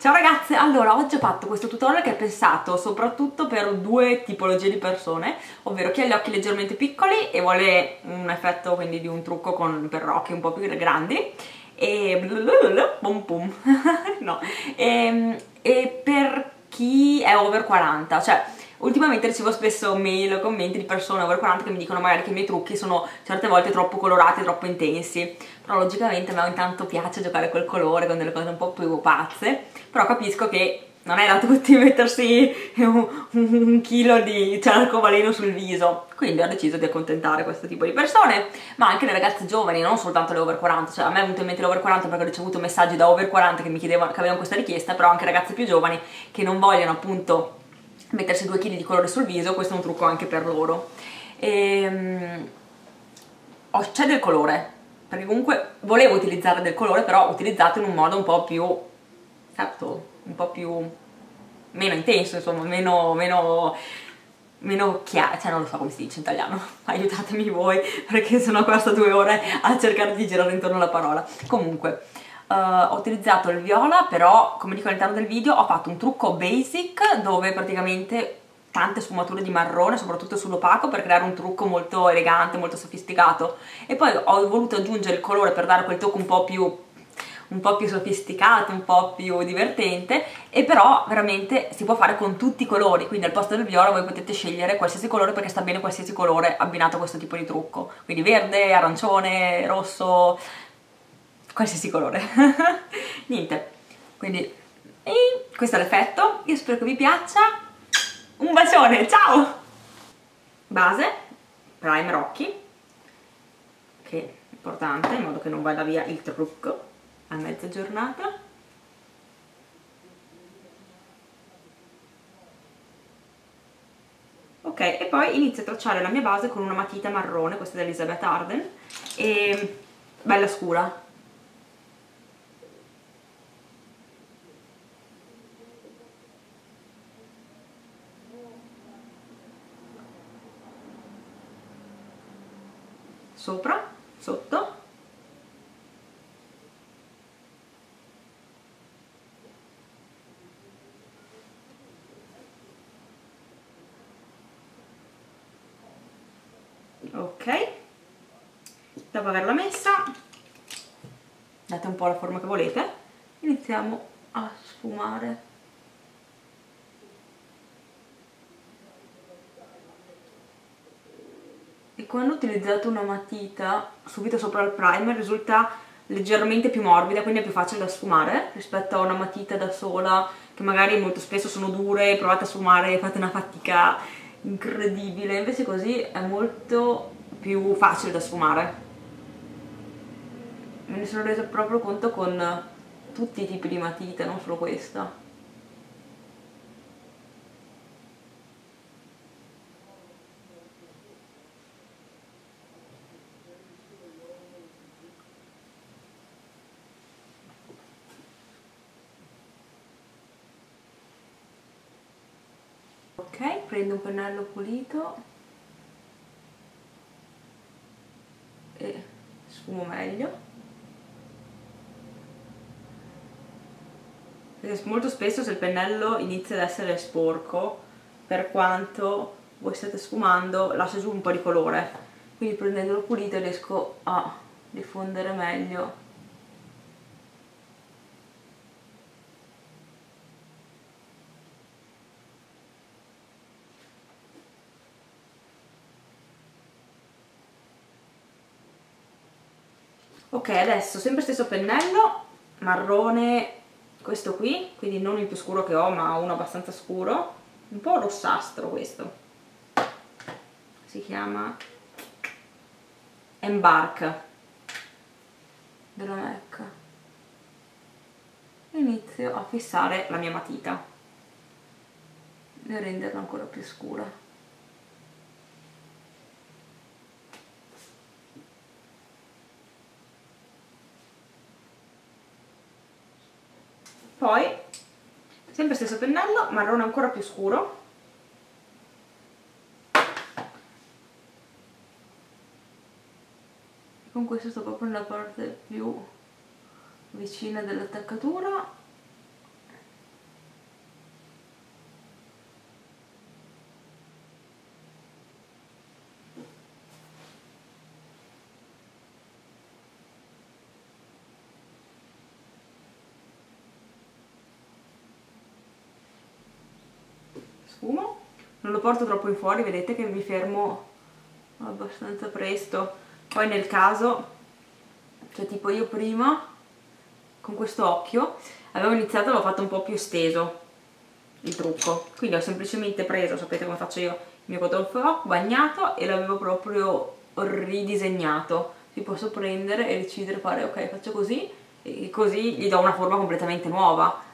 Ciao ragazze, allora oggi ho fatto questo tutorial che è pensato soprattutto per due tipologie di persone, ovvero chi ha gli occhi leggermente piccoli e vuole un effetto quindi di un trucco con perrocchi un po' più grandi e pum pum no. E, e per chi è over 40, cioè Ultimamente ricevo spesso mail o commenti di persone over 40 che mi dicono magari che i miei trucchi sono certe volte troppo colorati, troppo intensi, però logicamente a me intanto piace giocare col colore, con delle cose un po' più pazze, però capisco che non è da tutti mettersi un, un chilo di arcobaleno sul viso. Quindi ho deciso di accontentare questo tipo di persone ma anche le ragazze giovani non soltanto le over 40 cioè a me è venuto in mente l'over 40 perché ho ricevuto messaggi da over 40 che mi chiedevano che avevano questa richiesta però anche ragazze più giovani che non vogliono appunto mettersi due kg di colore sul viso, questo è un trucco anche per loro. Ehm, c'è del colore, perché comunque volevo utilizzare del colore, però utilizzato in un modo un po' più subtle, un po' più meno intenso, insomma, meno, meno, meno chiaro, cioè non lo so come si dice in italiano, aiutatemi voi, perché sono qua sto due ore a cercare di girare intorno alla parola. Comunque, Uh, ho utilizzato il viola però come dico all'interno del video ho fatto un trucco basic dove praticamente tante sfumature di marrone soprattutto sull'opaco per creare un trucco molto elegante, molto sofisticato. E poi ho voluto aggiungere il colore per dare quel tocco un po' più un po' più sofisticato, un po' più divertente. E però veramente si può fare con tutti i colori. Quindi al posto del viola voi potete scegliere qualsiasi colore perché sta bene qualsiasi colore abbinato a questo tipo di trucco. Quindi verde, arancione, rosso qualsiasi colore. Niente. Quindi questo è l'effetto. Io spero che vi piaccia. Un bacione ciao! Base primer occhi che è importante in modo che non vada via il trucco a mezza giornata. Ok e poi inizio a tracciare la mia base con una matita marrone questa è dell'Elizabeth Arden e bella scura sopra, sotto. Ok. Dopo averla messa date un po' la forma che volete. Iniziamo a sfumare quando ho utilizzato una matita subito sopra il primer risulta leggermente più morbida quindi è più facile da sfumare rispetto a una matita da sola che magari molto spesso sono dure provate a sfumare e fate una fatica incredibile. Invece così è molto più facile da sfumare. Me ne sono resa proprio conto con tutti i tipi di matite non solo questa ok prendo un pennello pulito. E sfumo meglio. Molto spesso se il pennello inizia ad essere sporco per quanto voi state sfumando lascia giù un po' di colore. Quindi prendendolo pulito riesco a diffondere meglio ok adesso sempre stesso pennello marrone questo qui quindi non il più scuro che ho ma uno abbastanza scuro. Un po' rossastro questo. Si chiama Embark. Della MAC inizio a fissare la mia matita. E renderla ancora più scura poi sempre stesso pennello marrone ancora più scuro. Con questo sto proprio nella parte più vicina dell'attaccatura sfumo non lo porto troppo in fuori vedete che mi fermo abbastanza presto. Poi nel caso cioè tipo io prima con questo occhio avevo iniziato l'ho fatto un po' più esteso il trucco. Quindi ho semplicemente preso sapete come faccio io il mio cotton frock bagnato e l'avevo proprio ridisegnato si posso prendere e decidere fare ok faccio così e così gli do una forma completamente nuova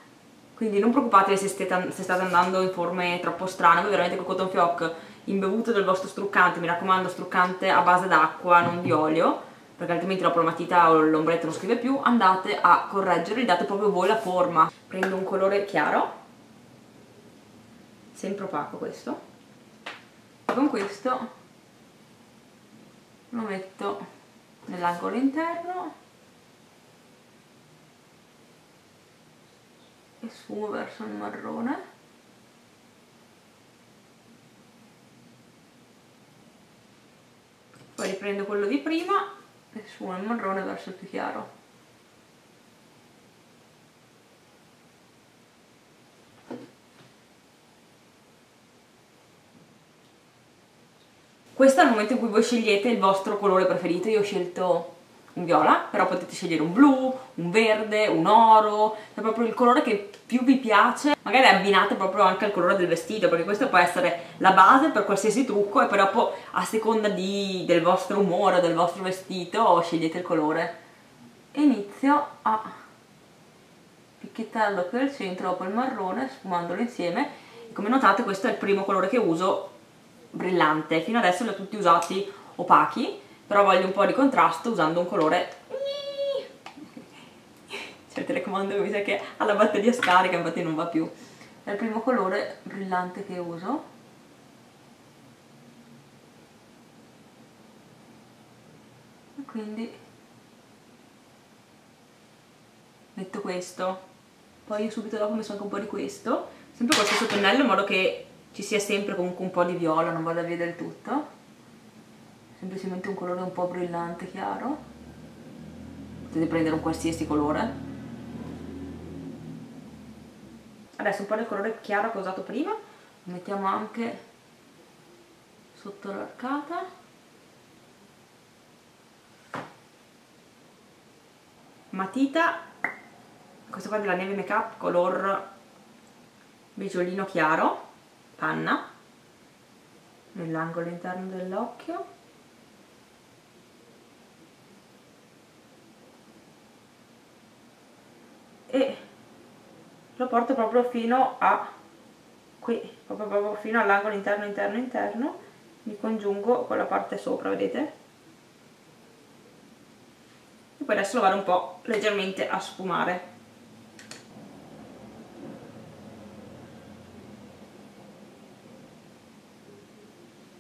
quindi non preoccupatevi se, state, se state andando in forme troppo strane. Voi veramente col cotton fioc imbevuto del vostro struccante mi raccomando struccante a base d'acqua non di olio perché altrimenti la matita o l'ombretto non scrive più andate a correggere date proprio voi la forma. Prendo un colore chiaro. Sempre opaco questo. E con questo lo metto nell'angolo interno e sfumo verso il marrone. Poi riprendo quello di prima e sfumo il marrone verso il più chiaro. Questo è il momento in cui voi scegliete il vostro colore preferito. Io ho scelto un viola, però potete scegliere un blu, un verde, un oro, è proprio il colore che più vi piace, magari abbinate proprio anche al colore del vestito, perché questo può essere la base per qualsiasi trucco e poi dopo a seconda di, del vostro umore, del vostro vestito, scegliete il colore. Inizio a picchettarlo qui al centro, dopo il marrone, sfumandolo insieme, e come notate questo è il primo colore che uso brillante, fino adesso li ho tutti usati opachi, però voglio un po' di contrasto usando un colore c'è il telecomando mi sa che ha la batteria scarica infatti non va più. È il primo colore brillante che uso. E quindi metto questo. Poi subito dopo metto anche un po' di questo. Sempre con lo stesso in modo che ci sia sempre comunque un po' di viola non vada via del tutto semplicemente un colore un po' brillante chiaro. Potete prendere un qualsiasi colore. Adesso un po' del colore chiaro che ho usato prima. Lo mettiamo anche sotto l'arcata. Matita questa qua della Neve Makeup color beggiolino chiaro panna nell'angolo interno dell'occhio e lo porto proprio fino a qui, proprio, proprio fino all'angolo interno interno interno mi congiungo con la parte sopra, vedete? E poi adesso lo vado un po' leggermente a sfumare.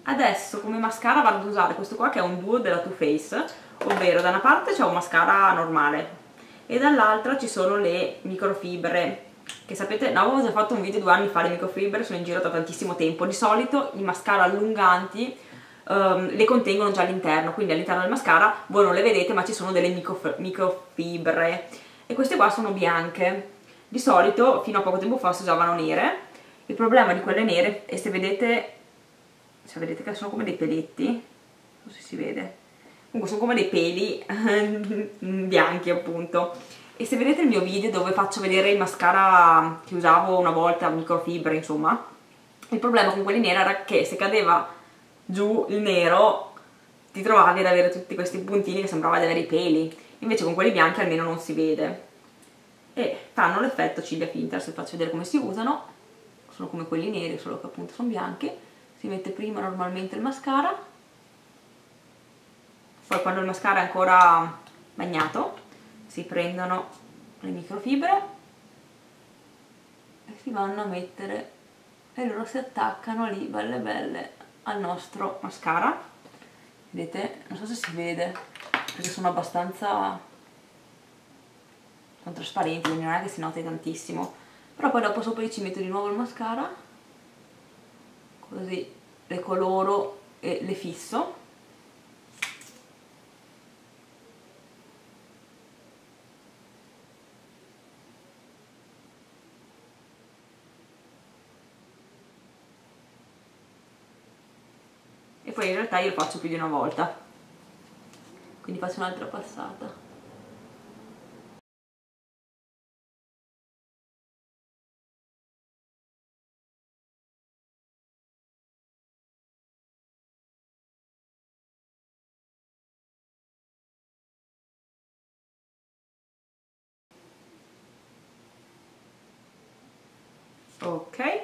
Adesso come mascara vado ad usare questo qua che è un duo della Too Faced, ovvero da una parte c'è un mascara normale, e dall'altra ci sono le microfibre che sapete, no, avevo già fatto un video due anni fa, le microfibre sono in giro da tantissimo tempo, di solito i mascara allunganti um, le contengono già all'interno, quindi all'interno del mascara voi non le vedete ma ci sono delle microfibre. E queste qua sono bianche, di solito fino a poco tempo fa si usavano nere, il problema di quelle nere è se vedete, se vedete che sono come dei peletti, non so se si vede, comunque sono come dei peli bianchi appunto. E se vedete il mio video dove faccio vedere il mascara che usavo una volta, microfibre insomma il problema con quelli neri era che se cadeva giù il nero ti trovavi ad avere tutti questi puntini che sembrava di avere i peli. Invece con quelli bianchi almeno non si vede. E fanno l'effetto ciglia finta se faccio vedere come si usano. Sono come quelli neri solo che appunto sono bianchi. Si mette prima normalmente il mascara poi quando il mascara è ancora bagnato si prendono le microfibre e si vanno a mettere e loro si attaccano lì belle belle al nostro mascara. Vedete? non so se si vede perché sono abbastanza sono trasparenti quindi non è che si noti tantissimo. Però poi dopo sopra ci metto di nuovo il mascara così le coloro e le fisso poi in realtà io lo faccio più di una volta. Quindi faccio un'altra passata. Ok.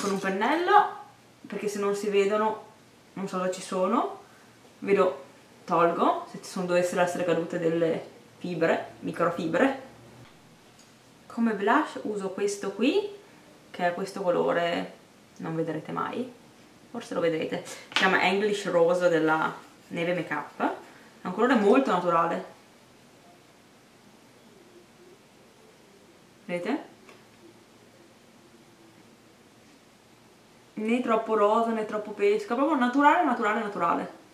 Con un pennello perché se non si vedono non so se ci sono. Vedo tolgo se ci sono dovessero essere cadute delle fibre microfibre. Come blush uso questo qui che è questo colore non vedrete mai. Forse lo vedrete. Si chiama English Rose della Neve Makeup. È un colore molto naturale. Vedete? Né troppo rosa né troppo pesca, proprio naturale, naturale, naturale.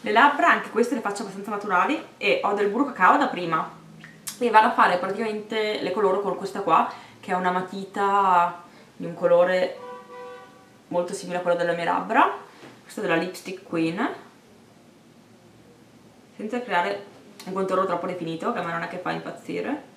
Le labbra, anche queste le faccio abbastanza naturali e ho del burro cacao da prima. E vado a fare praticamente le coloro con questa qua che è una matita di un colore molto simile a quello delle mie labbra. Questa è della Lipstick Queen. Senza creare un contorno troppo definito che a me non è che fa impazzire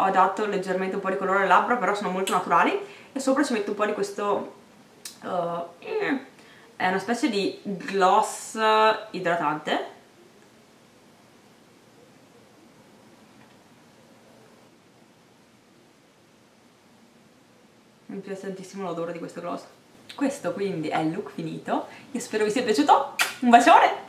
ho dato leggermente un po' di colore alle labbra però sono molto naturali. E sopra ci metto un po' di questo uh, è una specie di gloss idratante. Mi piace tantissimo l'odore di questo gloss. Questo quindi è il look finito. Io spero vi sia piaciuto. Un bacione